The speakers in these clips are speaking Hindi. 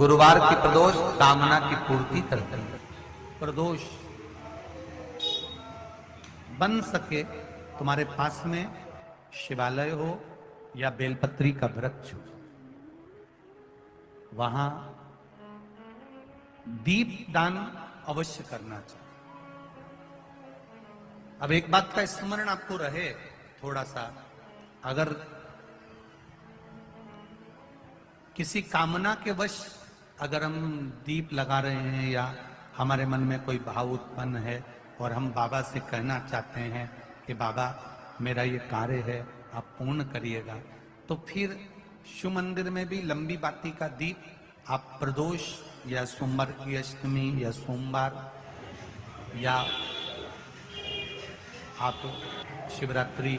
गुरुवार की प्रदोष, कामना की पूर्ति करती है। प्रदोष बन सके तुम्हारे पास में शिवालय हो या बेलपत्री का वृक्ष हो। वहाँ दीप दान अवश्य करना चाहिए। अब एक बात का स्मरण आपको रहे थोड़ा सा। अगर किसी कामना के वश अगर हम दीप लगा रहे हैं या हमारे मन में कोई भाव उत्पन्न है और हम बाबा से कहना चाहते हैं कि बाबा, मेरा ये कार्य है, आप पूर्ण करिएगा। तो फिर शिव मंदिर में भी लंबी बाती का दीप, आप प्रदोष या सोमवार की अष्टमी या सोमवार या आप शिवरात्रि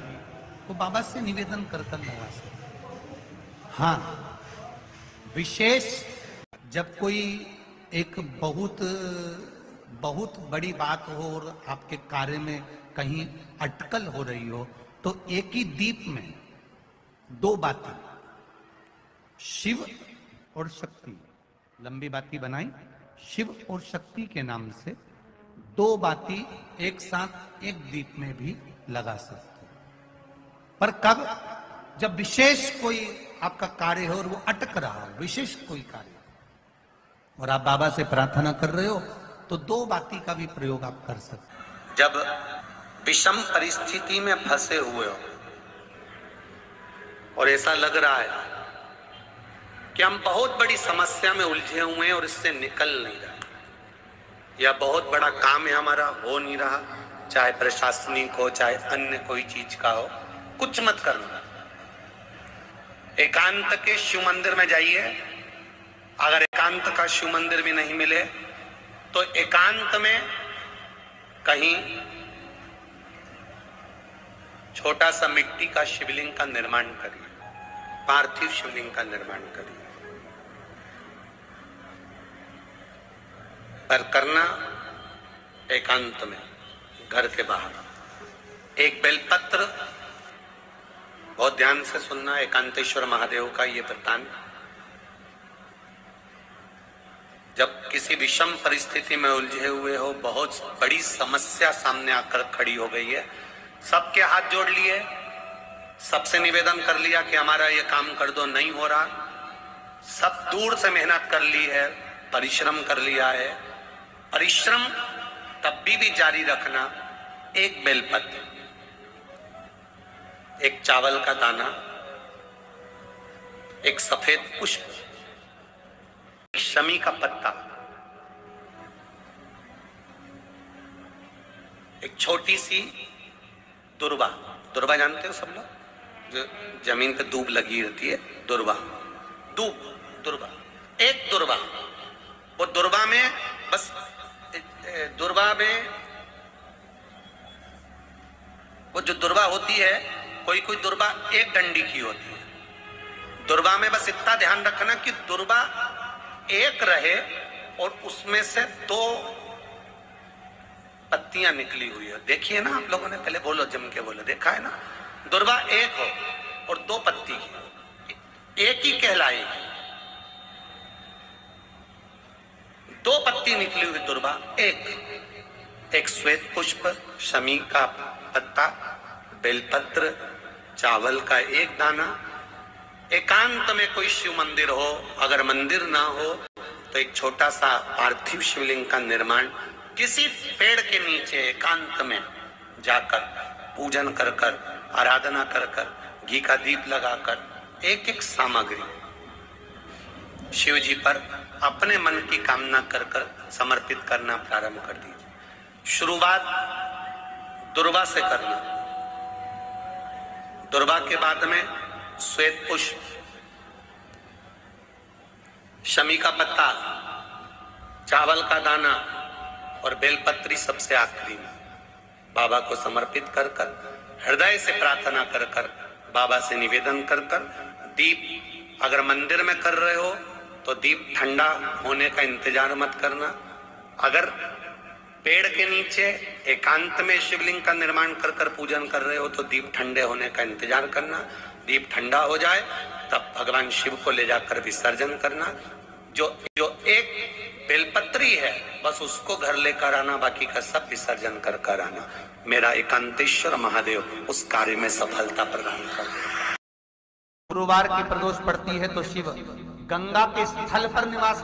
को बाबा से निवेदन कर कर लगा सकते हाँ विशेष जब कोई एक बहुत बहुत बड़ी बात हो और आपके कार्य में कहीं अटकल हो रही हो तो एक ही दीप में दो बातें, शिव और शक्ति, लंबी बाती बनाई, शिव और शक्ति के नाम से दो बाती एक साथ एक दीप में भी लगा सकते। पर कब जब विशेष कोई आपका कार्य हो और वो अटक रहा हो, विशेष कोई कार्य और आप बाबा से प्रार्थना कर रहे हो तो दो बाती का भी प्रयोग आप कर सकते जब विषम परिस्थिति में फंसे हुए हो, और ऐसा लग रहा है कि हम बहुत बड़ी समस्या में उलझे हुए हैं और इससे निकल नहीं रहे। या बहुत बड़ा काम है हमारा, हो नहीं रहा, चाहे प्रशासनिक हो, चाहे अन्य कोई चीज़ का हो, कुछ मत करना। एकांत के शिव मंदिर में जाइए अगर एकांत का शिव मंदिर भी नहीं मिले तो एकांत में कहीं छोटा सा मिट्टी का शिवलिंग का निर्माण करिए, पार्थिव शिवलिंग का निर्माण करिए। पर करना एकांत में, घर के बाहर। एक बेलपत्र, बहुत ध्यान से सुनना एकांतेश्वर महादेव का ये वृत्तांत जब किसी विषम परिस्थिति में उलझे हुए हो, बहुत बड़ी समस्या सामने आकर खड़ी हो गई है। सबके हाथ जोड़ लिए, सबसे निवेदन कर लिया कि हमारा ये काम कर दो, नहीं हो रहा। सब दूर से मेहनत कर ली है, परिश्रम कर लिया है। परिश्रम तब भी भी जारी रखना एक बेलपत्र, एक चावल का दाना, एक सफ़ेद पुष्प। शमी का पत्ता। एक छोटी सी दुर्वा। दुर्वा जानते हो सब लोग? जो ज़मीन पे दूब लगी रहती है, दुर्वा। दूब, दुर्वा। एक दुर्वा। वो दुर्वा में बस दुर्वा में वो जो दुर्वा होती है कोई कोई दुर्वा एक डंडी की होती है। दुर्वा में बस इतना ध्यान रखना कि दुर्वा एक रहे और उसमें से दो पत्तियाँ निकली हुई है। देखिए ना, आप लोगों ने पहले बोलो, जम के बोलो। देखा है ना? दुर्वा एक हो और दो पत्ती की एक ही कहलाएगी दो पत्ती निकली हुई दुर्वा, एक। एक श्वेत पुष्प, शमी का पत्ता, बेलपत्र, चावल का एक दाना एकांत में कोई शिव मंदिर हो, अगर मंदिर ना हो तो एक छोटा सा पार्थिव शिवलिंग का निर्माण किसी पेड़ के नीचे एकांत में जाकर, पूजन कर कर आराधना कर कर घी का दीप लगाकर एक एक सामग्री शिव जी पर अपने मन की कामना कर कर समर्पित करना प्रारंभ कर दीजिए। शुरुआत दुर्वा से करना। दुर्वा के बाद में श्वेत पुष्प, शमी का पत्ता, चावल का दाना और बेलपत्री सबसे आखिरी में। बाबा को समर्पित कर कर, हृदय से प्रार्थना कर कर, बाबा से निवेदन कर कर, दीप अगर मंदिर में कर रहे हो तो दीप ठंडा होने का इंतज़ार मत करना। अगर पेड़ के नीचे एकांत में शिवलिंग का निर्माण कर कर पूजन कर रहे हो तो दीप ठंडे होने का इंतज़ार करना। दीप ठंडा हो जाए, तब भगवान शिव को ले जाकर विसर्जन करना। जो जो एक बेलपत्री है, बस उसको घर लेकर आना, बाकी का सब विसर्जन कर कर आना। मेरा एकांतेश्वर महादेव, उस कार्य में सफलता प्रदान कर गुरुवार की प्रदोष पड़ती है तो शिव गंगा के स्थल पर निवास